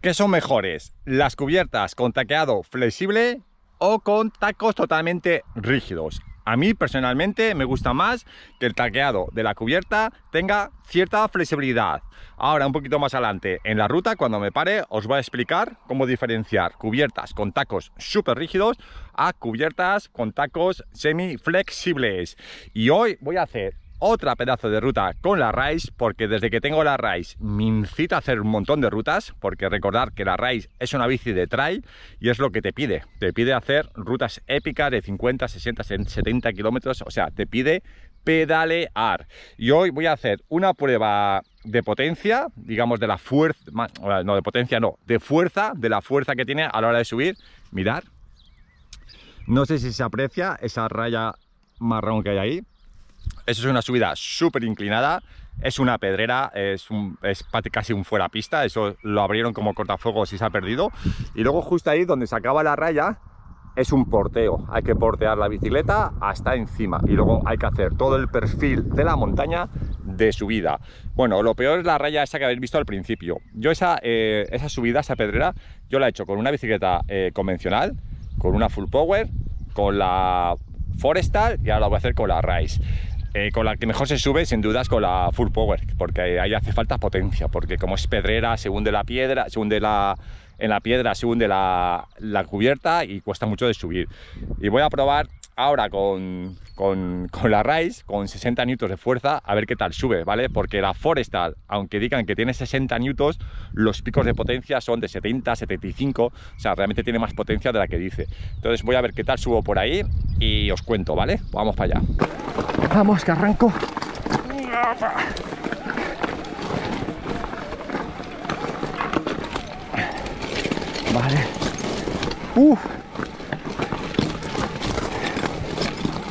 ¿Qué son mejores? ¿Las cubiertas con taqueado flexible o con tacos totalmente rígidos? A mí personalmente me gusta más que el taqueado de la cubierta tenga cierta flexibilidad. Ahora un poquito más adelante en la ruta cuando me pare os voy a explicar cómo diferenciar cubiertas con tacos súper rígidos a cubiertas con tacos semi flexibles. Y hoy voy a hacer otra pedazo de ruta con la Rise, porque desde que tengo la Rise me incita a hacer un montón de rutas, porque recordar que la Rise es una bici de trail y es lo que te pide. Te pide hacer rutas épicas de 50, 60, 70 kilómetros, o sea, te pide pedalear. Y hoy voy a hacer una prueba de potencia, digamos de la fuerza, no de potencia, no, de fuerza, de la fuerza que tiene a la hora de subir. Mirad, no sé si se aprecia esa raya marrón que hay ahí, eso es una subida súper inclinada, es una pedrera, es, casi un fuera pista, eso lo abrieron como cortafuegos y se ha perdido. Y luego justo ahí donde se acaba la raya es un porteo, hay que portear la bicicleta hasta encima y luego hay que hacer todo el perfil de la montaña de subida. Bueno, lo peor es la raya esa que habéis visto al principio. Yo esa, eh, subida, esa pedrera, yo la he hecho con una bicicleta eh, convencional, con una full power, con la Forestal y ahora la voy a hacer con la Rise. Eh, con la que mejor se sube sin dudas con la full power porque ahí hace falta potencia porque como es pedrera se hunde la piedra se hunde la en la piedra se hunde la, la cubierta y cuesta mucho de subir. Y voy a probar ahora con, con, con, la Rise, con 60 Newtons de fuerza, a ver qué tal sube, ¿vale? Porque la Forestal, aunque digan que tiene 60 Newtons, los picos de potencia son de 70, 75, o sea, realmente tiene más potencia de la que dice. Entonces voy a ver qué tal subo por ahí y os cuento, ¿vale? Vamos para allá. Vamos, que arranco. Vale. Uf.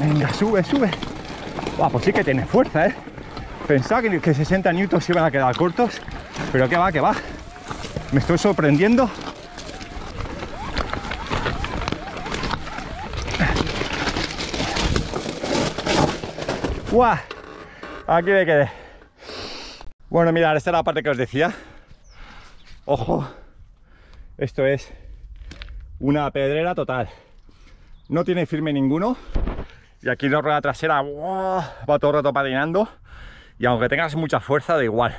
Venga, sube, sube. pues sí que tiene fuerza, ¿eh? Pensaba que, que 60 newtons iban a quedar cortos, pero que va, que va. Me estoy sorprendiendo. ¡Guau! Aquí me quedé. Bueno, mirad, esta es la parte que os decía. Ojo, esto es una pedrera total. No tiene firme ninguno, y aquí la rueda trasera va todo el rato patinando. Y aunque tengas mucha fuerza da igual.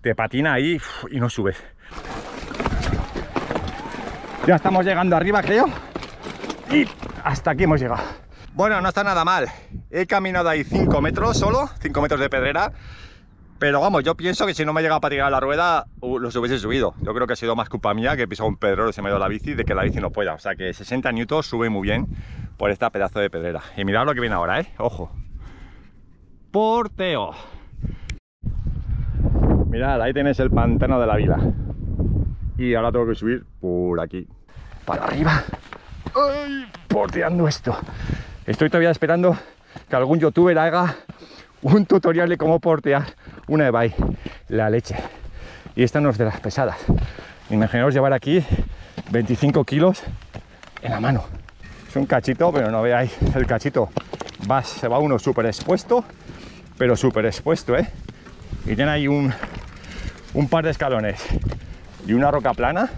Te patina ahí y no subes. Ya estamos llegando arriba creo. Y hasta aquí hemos llegado. Bueno no está nada mal. He caminado ahí 5 metros solo 5 metros de pedrera. Pero vamos, yo pienso que si no me llega a patinar la rueda, uh, los hubiese subido. Yo creo que ha sido más culpa mía que he pisado un pedrero y se me ido la bici de que la bici no pueda. O sea que 60 newtons sube muy bien por esta pedazo de pedrera. Y mirad lo que viene ahora, ¿eh? Ojo. Porteo. Mirad, ahí tenéis el pantano de la vila. Y ahora tengo que subir por aquí. Para arriba. ¡Ay! Porteando esto. Estoy todavía esperando que algún youtuber haga un tutorial de cómo portear una e La leche. Y esta no es de las pesadas. Imaginaos llevar aquí 25 kilos en la mano un cachito, pero no veáis el cachito. Va, se va uno súper expuesto, pero súper expuesto, ¿eh? Y tiene ahí un, un par de escalones y una roca plana.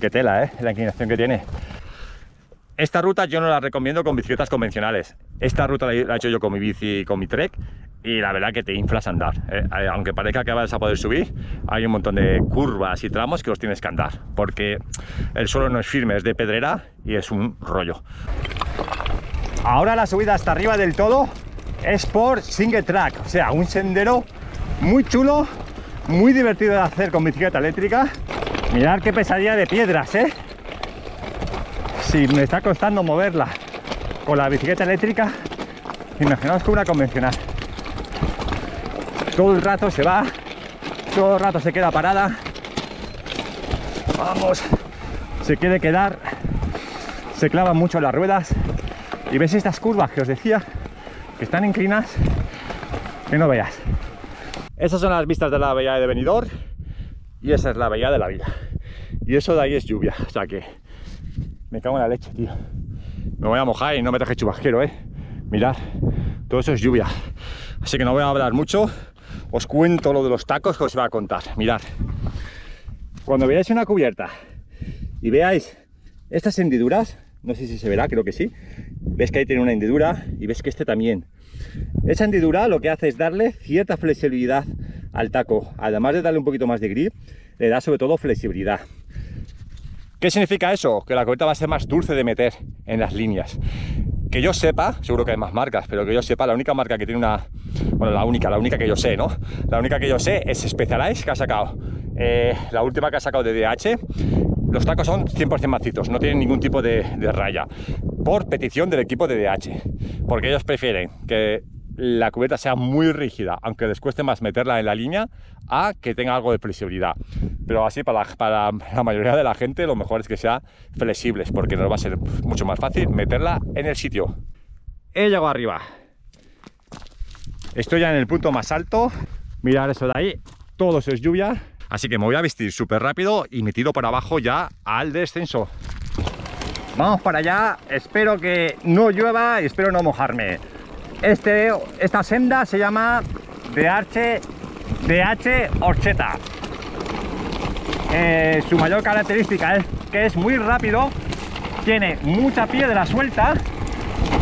Que tela, ¿eh? La inclinación que tiene. Esta ruta yo no la recomiendo con bicicletas convencionales. Esta ruta la he hecho yo con mi bici, con mi trek, y la verdad que te inflas a andar. ¿eh? Eh, aunque parezca que vas a poder subir, hay un montón de curvas y tramos que los tienes que andar, porque el suelo no es firme, es de pedrera y es un rollo. Ahora la subida hasta arriba del todo es por single track, o sea, un sendero muy chulo, muy divertido de hacer con bicicleta eléctrica. Mirad qué pesadilla de piedras, ¿eh? Si me está costando moverla con la bicicleta eléctrica, imaginaos con una convencional todo el rato se va, todo el rato se queda parada. Vamos, se quiere quedar, se clavan mucho las ruedas. Y ves estas curvas que os decía, que están inclinadas, que no veas. Esas son las vistas de la bahía de Benidorm y esa es la bahía de la vida. Y eso de ahí es lluvia, o sea que me cago en la leche, tío. Me voy a mojar y no me traje chubasquero, eh. Mirad, todo eso es lluvia. Así que no voy a hablar mucho os cuento lo de los tacos que os iba a contar. Mirad, Cuando veáis una cubierta y veáis estas hendiduras, no sé si se verá, creo que sí, ves que ahí tiene una hendidura y ves que este también. Esa hendidura lo que hace es darle cierta flexibilidad al taco, además de darle un poquito más de grip, le da sobre todo flexibilidad. ¿Qué significa eso? Que la cubierta va a ser más dulce de meter en las líneas. Que yo sepa, seguro que hay más marcas, pero que yo sepa, la única marca que tiene una... Bueno, la única, la única que yo sé, ¿no? La única que yo sé es Specialized, que ha sacado... Eh, la última que ha sacado de DH. Los tacos son 100% macizos, no tienen ningún tipo de, de raya. Por petición del equipo de DH. Porque ellos prefieren que la cubierta sea muy rígida, aunque les cueste más meterla en la línea, a que tenga algo de flexibilidad. Pero así para la, para la mayoría de la gente lo mejor es que sea flexibles, porque nos va a ser mucho más fácil meterla en el sitio. He llegado arriba. Estoy ya en el punto más alto. Mirad eso de ahí, todo eso es lluvia. Así que me voy a vestir súper rápido y me tiro para abajo ya al descenso. Vamos para allá, espero que no llueva y espero no mojarme. Este, esta senda se llama DH, DH Orcheta. Eh, su mayor característica es que es muy rápido, tiene mucha piedra suelta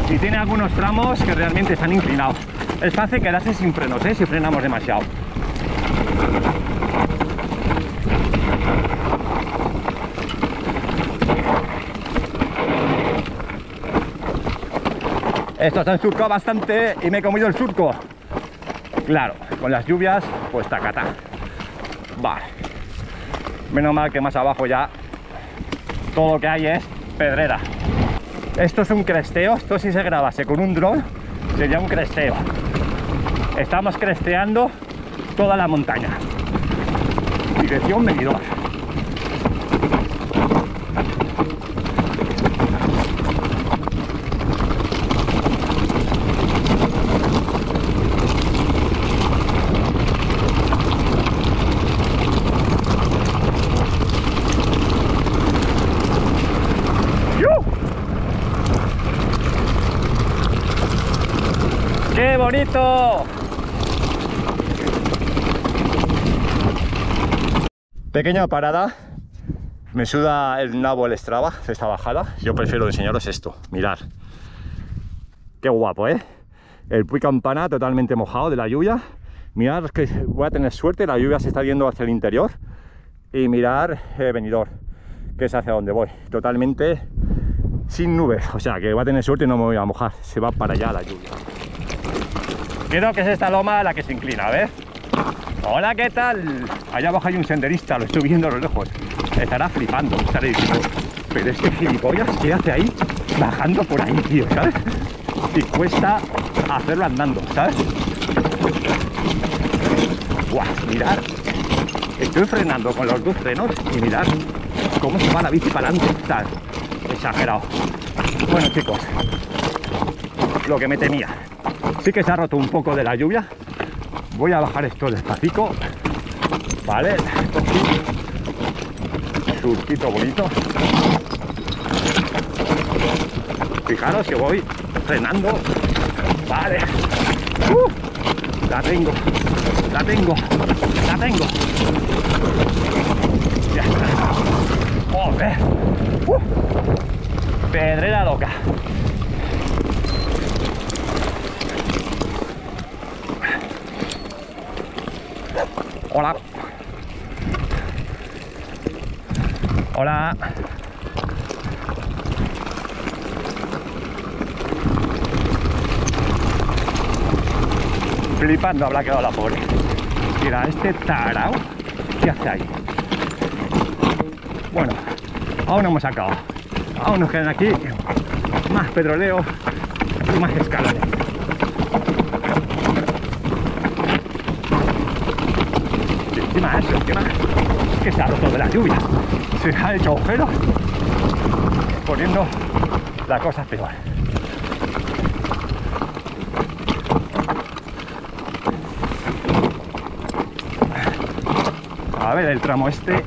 y tiene algunos tramos que realmente están inclinados. Es fácil quedarse sin frenos, ¿eh? si frenamos demasiado. Esto se ha surcado bastante y me he comido el surco. Claro, con las lluvias, pues tacata. Vale. Menos mal que más abajo ya todo lo que hay es pedrera. Esto es un cresteo, esto si se grabase con un dron sería un cresteo. Estamos cresteando toda la montaña. Dirección medidor. ¡Qué bonito! Pequeña parada. Me suda el nabo el Strava de esta bajada. Yo prefiero enseñaros esto. Mirar. Qué guapo, ¿eh? El Puy Campana totalmente mojado de la lluvia. Mirad que voy a tener suerte. La lluvia se está yendo hacia el interior. Y mirar eh, venidor, que es hacia donde voy. Totalmente sin nubes. O sea que voy a tener suerte y no me voy a mojar. Se va para allá la lluvia. Creo que es esta loma la que se inclina, a ver. Hola, ¿qué tal? Allá abajo hay un senderista, lo estoy viendo a lo lejos. Estará flipando, estará diciendo, pero este gilipollas, ¿qué hace ahí? Bajando por ahí, tío, ¿sabes? Y cuesta hacerlo andando, ¿sabes? Guau, mirad. Estoy frenando con los dos frenos y mirad cómo se va la bici para adelante. ¿sabes? Exagerado. Bueno, chicos, lo que me temía. Sí que se ha roto un poco de la lluvia. Voy a bajar esto despacito. Vale, esto. Surquito bonito. Fijaros que voy frenando. Vale. Uh, la tengo. La tengo. La tengo. Joder. Uh, pedrera loca. Hola. Hola. Flipando habrá quedado la pobre. Mira, este tarao, ¿qué hace ahí? Bueno, aún no hemos acabado. Aún nos quedan aquí más pedroleo y más escalones. encima eso, encima es que se ha roto de la lluvia. Se ha hecho agujeros poniendo la cosa peor. A ver el tramo este.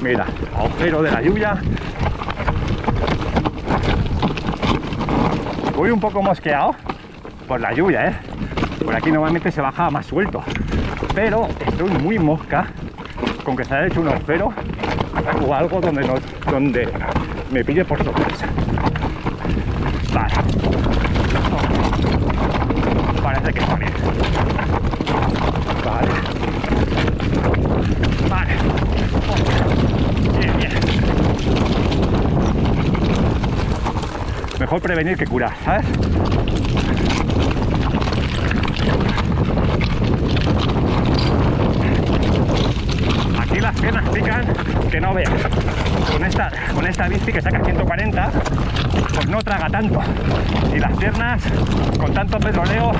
Mira, agujero de la lluvia. Voy un poco mosqueado por la lluvia, ¿eh? Por aquí normalmente se baja más suelto. pero estoy muy mosca con que se haya hecho un agujero o algo donde, nos, donde me pille por sorpresa. Vale. Parece que está bien. Vale. Vale. Bien, bien. Mejor prevenir que curar, ¿sabes? Aquí las piernas pican que no veas. Con esta, con esta bici que saca 140, pues no traga tanto. Y las piernas, con tanto petroleo,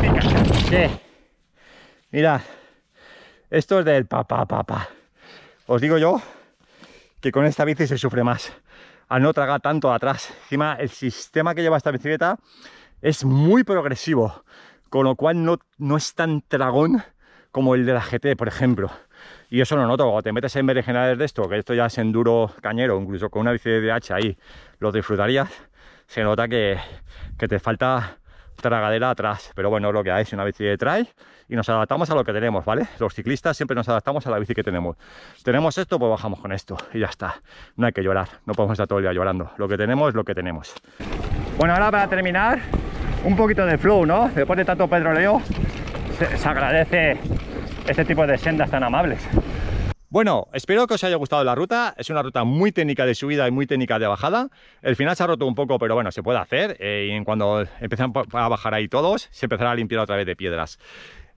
pican. Mirad, esto es del papá, papá. Os digo yo que con esta bici se sufre más al no tragar tanto atrás. Encima, el sistema que lleva esta bicicleta es muy progresivo, con lo cual no, no es tan tragón como el de la GT, por ejemplo. Y eso lo noto, cuando te metes en berenjenales de esto, que esto ya es enduro cañero, incluso con una bici de DH ahí lo disfrutarías, se nota que, que te falta tragadera atrás. Pero bueno, lo que hay, es una bici de trail y nos adaptamos a lo que tenemos, ¿vale? Los ciclistas siempre nos adaptamos a la bici que tenemos. Tenemos esto, pues bajamos con esto y ya está. No hay que llorar, no podemos estar todo el día llorando. Lo que tenemos es lo que tenemos. Bueno, ahora para terminar, un poquito de flow, ¿no? Después de tanto pedroleo, se, se agradece este tipo de sendas tan amables. Bueno, espero que os haya gustado la ruta. Es una ruta muy técnica de subida y muy técnica de bajada. El final se ha roto un poco, pero bueno, se puede hacer. Eh, y cuando empiezan a bajar ahí todos, se empezará a limpiar otra vez de piedras.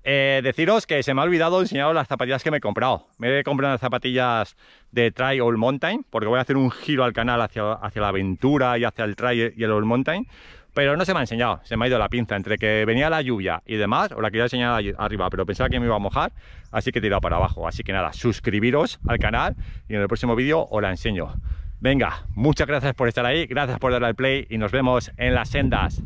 Eh, deciros que se me ha olvidado enseñaros las zapatillas que me he comprado. Me he comprado unas zapatillas de Try All Mountain, porque voy a hacer un giro al canal hacia, hacia la aventura y hacia el Try y el All Mountain pero no se me ha enseñado, se me ha ido la pinza entre que venía la lluvia y demás, os la quería enseñar arriba, pero pensaba que me iba a mojar, así que he tirado para abajo. Así que nada, suscribiros al canal y en el próximo vídeo os la enseño. Venga, muchas gracias por estar ahí, gracias por darle al play y nos vemos en las sendas.